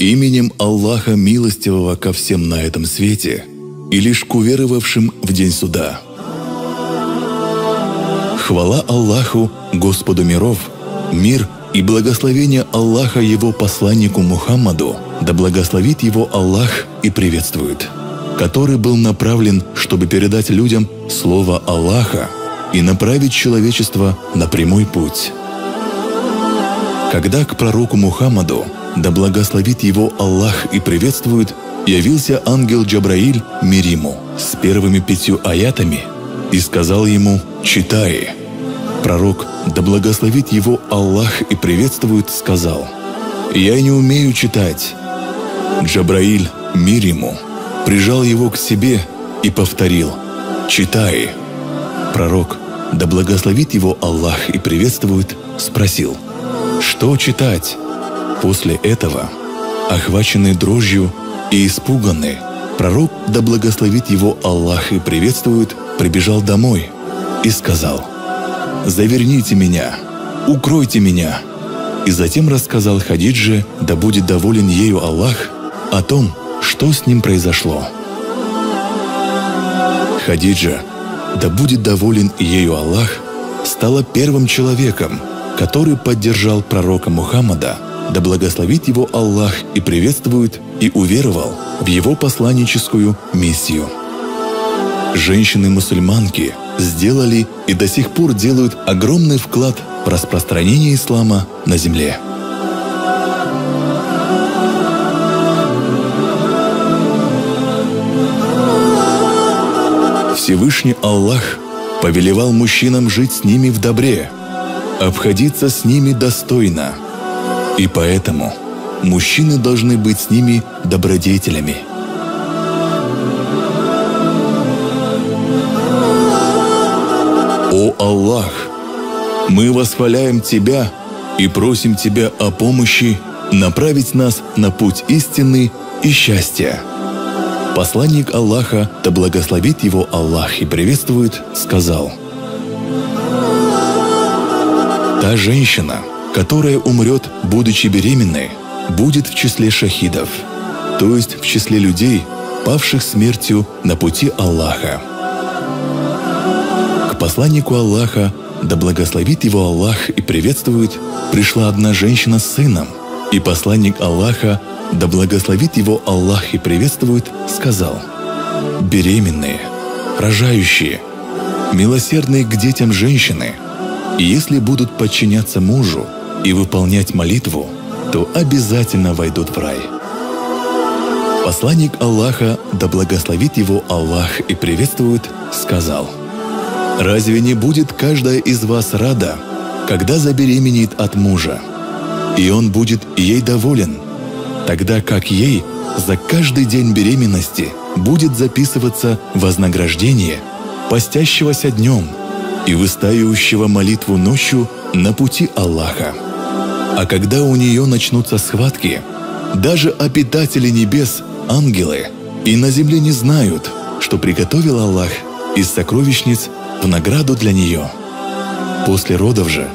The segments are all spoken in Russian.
Именем Аллаха Милостивого ко всем на этом свете и лишь к уверовавшим в день суда. Хвала Аллаху, Господу миров, мир и благословение Аллаха Его посланнику Мухаммаду, да благословит Его Аллах и приветствует, который был направлен, чтобы передать людям Слово Аллаха и направить человечество на прямой путь. Когда к пророку Мухаммаду, да благословит его Аллах и приветствует, явился ангел Джабраиль Мириму с первыми пятью аятами и сказал ему «Читай». Пророк, да благословит его Аллах и приветствует, сказал «Я не умею читать». Джабраиль Мириму прижал его к себе и повторил «Читай». Пророк, да благословит его Аллах и приветствует, спросил – что читать? После этого, охваченный дрожью и испуганный, пророк, да благословит его Аллах и приветствует, прибежал домой и сказал, «Заверните меня, укройте меня». И затем рассказал Хадидже, да будет доволен ею Аллах, о том, что с ним произошло. Хадиджа, да будет доволен ею Аллах, стала первым человеком, который поддержал пророка Мухаммада, да благословит его Аллах и приветствует, и уверовал в его посланническую миссию. Женщины-мусульманки сделали и до сих пор делают огромный вклад в распространение ислама на земле. Всевышний Аллах повелевал мужчинам жить с ними в добре – обходиться с ними достойно. И поэтому мужчины должны быть с ними добродетелями. О Аллах! Мы восхваляем Тебя и просим Тебя о помощи направить нас на путь истины и счастья. Посланник Аллаха, да благословит его Аллах и приветствует, сказал – Та женщина, которая умрет, будучи беременной, будет в числе шахидов, то есть в числе людей, павших смертью на пути Аллаха. К посланнику Аллаха, да благословит его Аллах и приветствует, пришла одна женщина с сыном, и посланник Аллаха, да благословит его Аллах и приветствует, сказал, «Беременные, рожающие, милосердные к детям женщины – если будут подчиняться мужу и выполнять молитву, то обязательно войдут в рай. Посланник Аллаха, да благословит его Аллах и приветствует, сказал, «Разве не будет каждая из вас рада, когда забеременеет от мужа, и он будет ей доволен, тогда как ей за каждый день беременности будет записываться вознаграждение постящегося днем – и выстаивающего молитву ночью на пути Аллаха. А когда у нее начнутся схватки, даже обитатели небес, ангелы, и на земле не знают, что приготовил Аллах из сокровищниц в награду для нее. После родов же,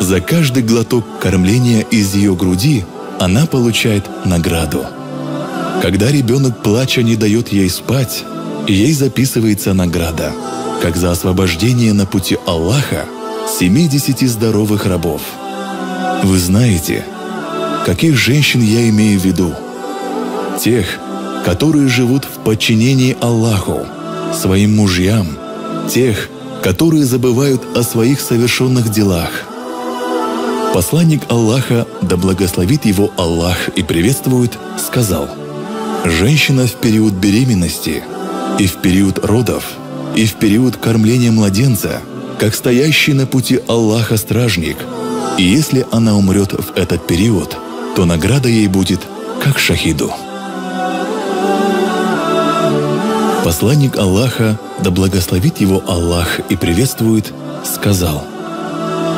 за каждый глоток кормления из ее груди она получает награду. Когда ребенок плача не дает ей спать, ей записывается награда – как за освобождение на пути Аллаха 70 здоровых рабов. Вы знаете, каких женщин я имею в виду? Тех, которые живут в подчинении Аллаху, своим мужьям, тех, которые забывают о своих совершенных делах. Посланник Аллаха, да благословит его Аллах и приветствует, сказал, «Женщина в период беременности и в период родов – и в период кормления младенца, как стоящий на пути Аллаха стражник. И если она умрет в этот период, то награда ей будет как шахиду. Посланник Аллаха, да благословит его Аллах и приветствует, сказал,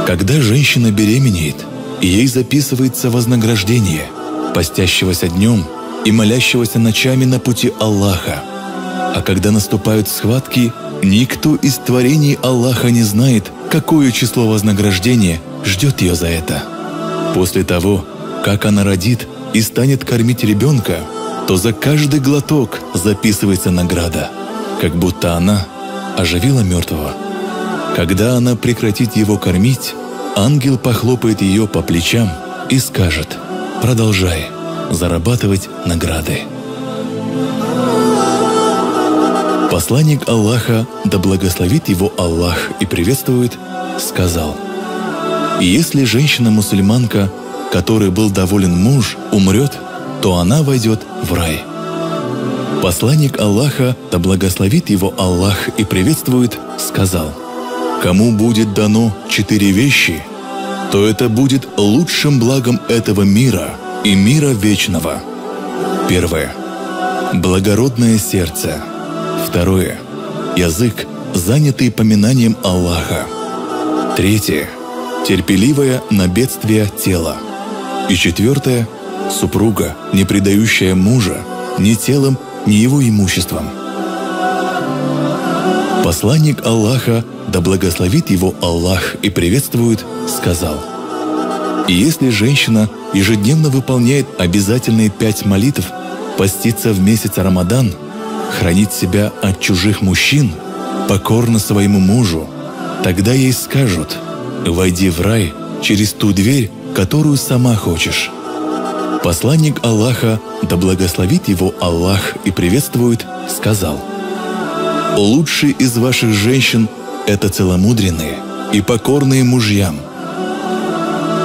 «Когда женщина беременеет, ей записывается вознаграждение, постящегося днем и молящегося ночами на пути Аллаха, а когда наступают схватки, никто из творений Аллаха не знает, какое число вознаграждения ждет ее за это. После того, как она родит, и станет кормить ребенка, то за каждый глоток записывается награда, как будто она оживила мертвого. Когда она прекратит его кормить, ангел похлопает ее по плечам и скажет «Продолжай зарабатывать награды». Посланник Аллаха, да благословит его Аллах и приветствует, сказал «Если женщина-мусульманка, которой был доволен муж, умрет, то она войдет в рай». Посланник Аллаха, да благословит его Аллах и приветствует, сказал «Кому будет дано четыре вещи, то это будет лучшим благом этого мира и мира вечного». Первое. Благородное сердце – Второе. Язык, занятый поминанием Аллаха. Третье. Терпеливое на бедствие тело. И четвертое. Супруга, не предающая мужа ни телом, ни его имуществом. Посланник Аллаха, да благословит его Аллах и приветствует, сказал, «И если женщина ежедневно выполняет обязательные пять молитв, постится в месяц Рамадан – хранить себя от чужих мужчин, покорно своему мужу, тогда ей скажут «Войди в рай через ту дверь, которую сама хочешь». Посланник Аллаха, да благословит его Аллах и приветствует, сказал «Лучший из ваших женщин – это целомудренные и покорные мужьям».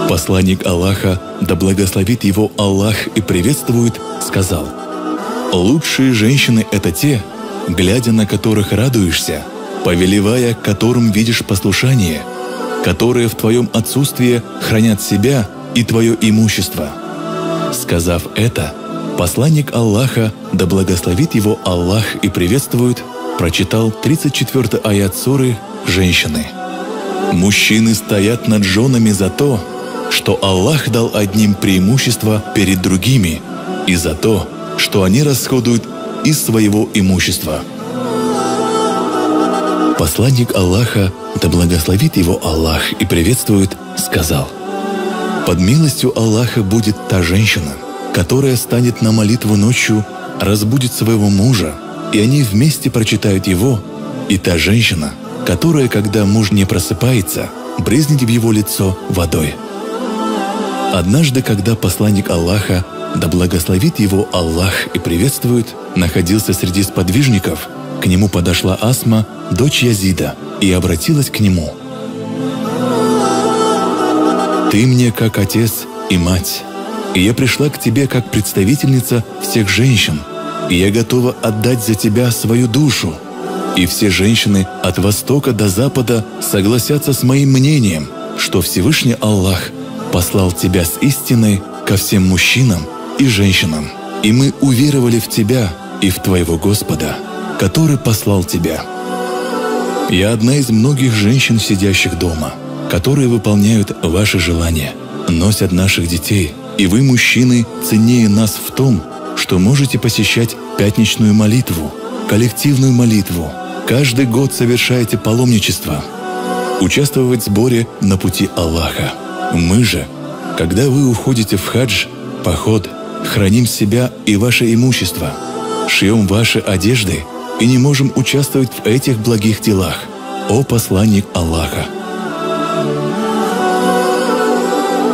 Посланник Аллаха, да благословит его Аллах и приветствует, сказал – Лучшие женщины – это те, глядя на которых радуешься, повелевая которым видишь послушание, которые в твоем отсутствии хранят себя и твое имущество. Сказав это, посланник Аллаха, да благословит его Аллах и приветствует, прочитал 34 аят суры «Женщины». Мужчины стоят над женами за то, что Аллах дал одним преимущество перед другими, и за то, что они расходуют из своего имущества. Посланник Аллаха, да благословит его Аллах и приветствует, сказал, «Под милостью Аллаха будет та женщина, которая станет на молитву ночью, разбудит своего мужа, и они вместе прочитают его, и та женщина, которая, когда муж не просыпается, брезнет в его лицо водой». Однажды, когда посланник Аллаха да благословит его Аллах и приветствует, находился среди сподвижников, к нему подошла Асма, дочь Язида, и обратилась к нему. «Ты мне как отец и мать, и я пришла к тебе как представительница всех женщин, и я готова отдать за тебя свою душу. И все женщины от востока до запада согласятся с моим мнением, что Всевышний Аллах послал тебя с истиной ко всем мужчинам, и женщинам. И мы уверовали в Тебя и в Твоего Господа, который послал Тебя. Я одна из многих женщин, сидящих дома, которые выполняют ваши желания, носят наших детей, и вы, мужчины, ценнее нас в том, что можете посещать пятничную молитву, коллективную молитву, каждый год совершаете паломничество, участвовать в сборе на пути Аллаха. Мы же, когда вы уходите в хадж, поход храним себя и ваше имущество, шьем ваши одежды и не можем участвовать в этих благих делах, о посланник Аллаха.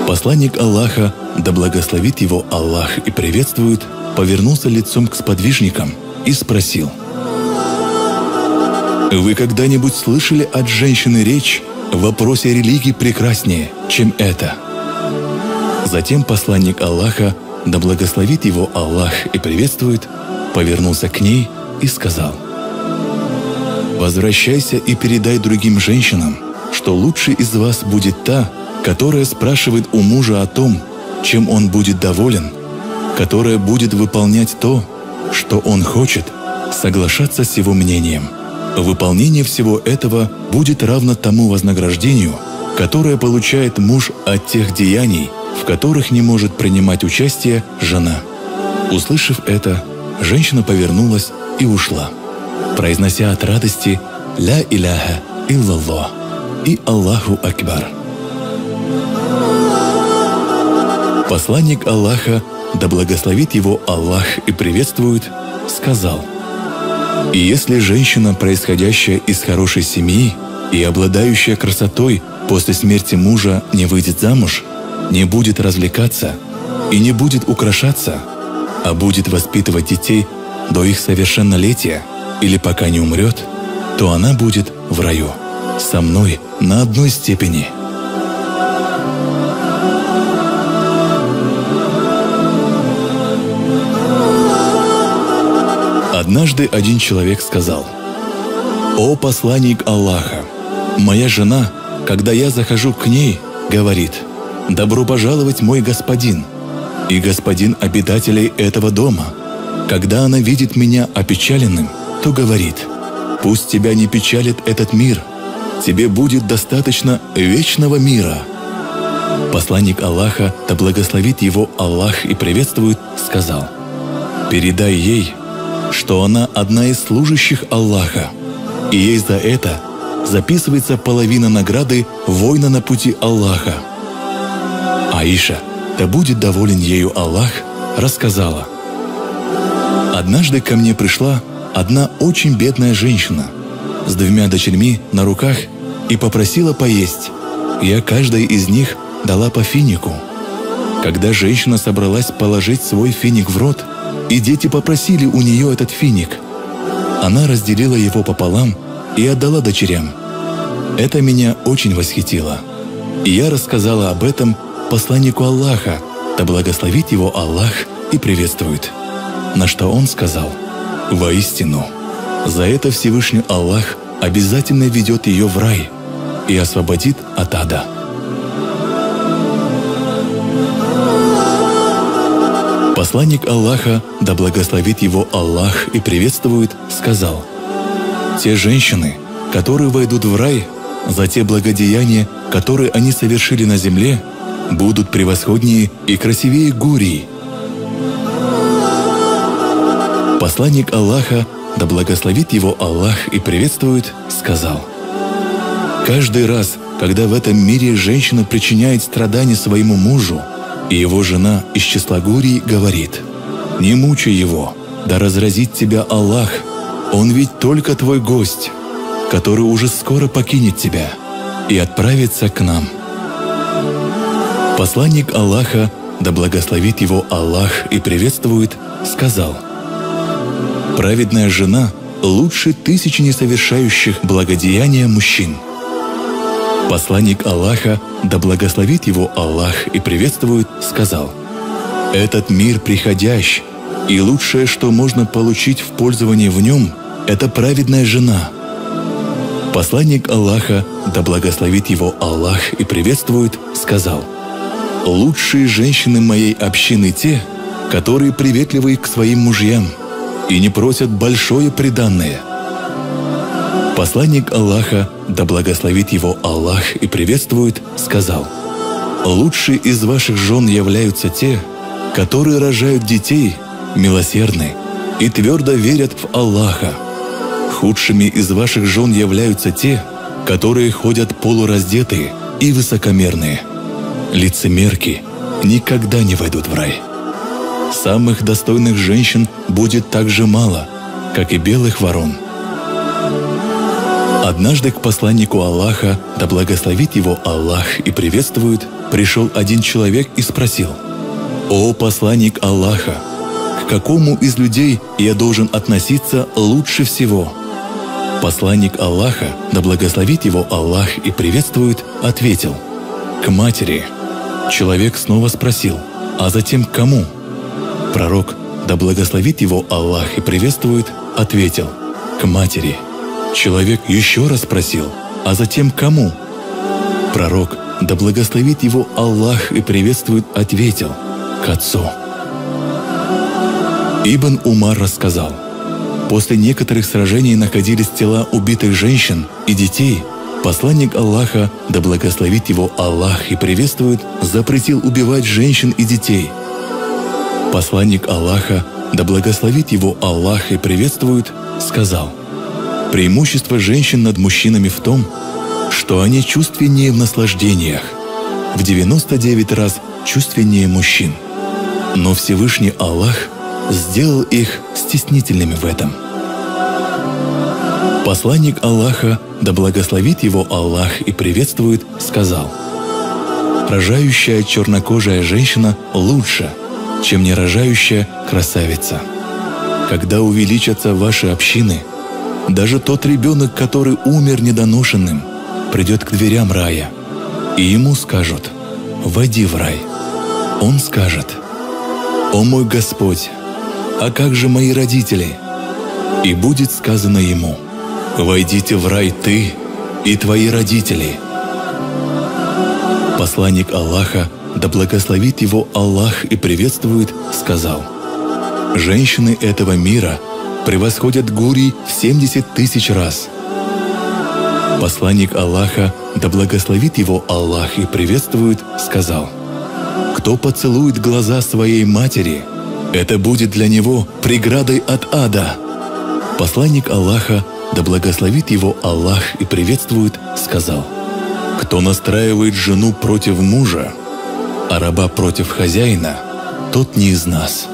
Посланник Аллаха, да благословит его Аллах и приветствует, повернулся лицом к сподвижникам и спросил, «Вы когда-нибудь слышали от женщины речь в вопросе религии прекраснее, чем это?» Затем посланник Аллаха да благословит его Аллах и приветствует, повернулся к ней и сказал, «Возвращайся и передай другим женщинам, что лучшей из вас будет та, которая спрашивает у мужа о том, чем он будет доволен, которая будет выполнять то, что он хочет, соглашаться с его мнением. Выполнение всего этого будет равно тому вознаграждению, которое получает муж от тех деяний, в которых не может принимать участие жена. Услышав это, женщина повернулась и ушла, произнося от радости «Ля иляха иллаллах» и «Аллаху Акбар». Посланник Аллаха, да благословит его Аллах и приветствует, сказал, «И если женщина, происходящая из хорошей семьи и обладающая красотой после смерти мужа не выйдет замуж, не будет развлекаться и не будет украшаться, а будет воспитывать детей до их совершеннолетия или пока не умрет, то она будет в раю, со мной на одной степени». Однажды один человек сказал, «О посланник Аллаха, моя жена, когда я захожу к ней, говорит, «Добро пожаловать, мой господин!» И господин обитателей этого дома, когда она видит меня опечаленным, то говорит, «Пусть тебя не печалит этот мир, тебе будет достаточно вечного мира». Посланник Аллаха, да благословит его Аллах и приветствует, сказал, «Передай ей, что она одна из служащих Аллаха, и ей за это записывается половина награды воина на пути Аллаха. Аиша, да будет доволен ею Аллах, рассказала. Однажды ко мне пришла одна очень бедная женщина с двумя дочерьми на руках и попросила поесть. Я каждой из них дала по финику. Когда женщина собралась положить свой финик в рот, и дети попросили у нее этот финик. Она разделила его пополам и отдала дочерям. Это меня очень восхитило. И я рассказала об этом посланнику Аллаха, да благословит его Аллах и приветствует. На что он сказал, «Воистину, за это Всевышний Аллах обязательно ведет ее в рай и освободит от ада». Посланник Аллаха, да благословит его Аллах и приветствует, сказал, «Те женщины, которые войдут в рай за те благодеяния, которые они совершили на земле, будут превосходнее и красивее гурии». Посланник Аллаха, да благословит его Аллах и приветствует, сказал, «Каждый раз, когда в этом мире женщина причиняет страдания своему мужу, и его жена из числа Гурии говорит, «Не мучай его, да разразит тебя Аллах, он ведь только твой гость, который уже скоро покинет тебя и отправится к нам». Посланник Аллаха, да благословит его Аллах и приветствует, сказал, «Праведная жена лучше тысячи несовершающих благодеяния мужчин». Посланник Аллаха, да благословит его Аллах и приветствует, сказал, «Этот мир приходящий, и лучшее, что можно получить в пользовании в нем, это праведная жена». Посланник Аллаха, да благословит его Аллах и приветствует, сказал, «Лучшие женщины моей общины те, которые приветливы к своим мужьям и не просят большое преданное – Посланник Аллаха, да благословит его Аллах и приветствует, сказал, «Лучшие из ваших жен являются те, которые рожают детей, милосердны и твердо верят в Аллаха. Худшими из ваших жен являются те, которые ходят полураздетые и высокомерные. Лицемерки никогда не войдут в рай. Самых достойных женщин будет так же мало, как и белых ворон – Однажды к посланнику Аллаха, да благословит его Аллах и приветствует, пришел один человек и спросил, «О посланник Аллаха, к какому из людей я должен относиться лучше всего?» Посланник Аллаха, да благословит его Аллах и приветствует, ответил, «К матери». Человек снова спросил, «А затем кому?» Пророк, да благословит его Аллах и приветствует, ответил, «К матери». Человек еще раз спросил, а затем кому? Пророк, да благословит его Аллах и приветствует, ответил, к отцу. Ибн Умар рассказал, после некоторых сражений находились тела убитых женщин и детей, посланник Аллаха, да благословит его Аллах и приветствует, запретил убивать женщин и детей. Посланник Аллаха, да благословит его Аллах и приветствует, сказал – Преимущество женщин над мужчинами в том, что они чувственнее в наслаждениях, в 99 раз чувственнее мужчин. Но Всевышний Аллах сделал их стеснительными в этом. Посланник Аллаха, да благословит его Аллах и приветствует, сказал, «Рожающая чернокожая женщина лучше, чем не рожающая красавица. Когда увеличатся ваши общины, даже тот ребенок, который умер недоношенным, придет к дверям рая, и ему скажут «Войди в рай». Он скажет «О мой Господь, а как же мои родители?» И будет сказано ему «Войдите в рай ты и твои родители». Посланник Аллаха, да благословит его Аллах и приветствует, сказал «Женщины этого мира превосходят гури в 70 тысяч раз». Посланник Аллаха, да благословит его Аллах и приветствует, сказал «Кто поцелует глаза своей матери – это будет для него преградой от ада. Посланник Аллаха, да благословит его Аллах и приветствует, сказал, «Кто настраивает жену против мужа, а раба против хозяина, тот не из нас».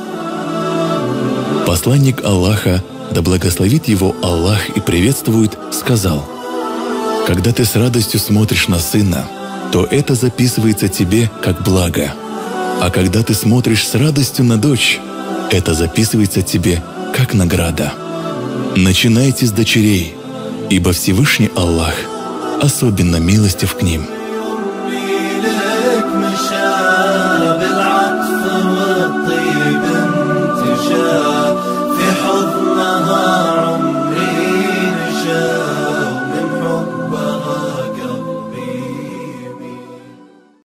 Посланник Аллаха, да благословит его Аллах и приветствует, сказал, «Когда ты с радостью смотришь на сына, то это записывается тебе как благо. А когда ты смотришь с радостью на дочь, это записывается тебе как награда. Начинайте с дочерей, ибо Всевышний Аллах особенно милостив к ним –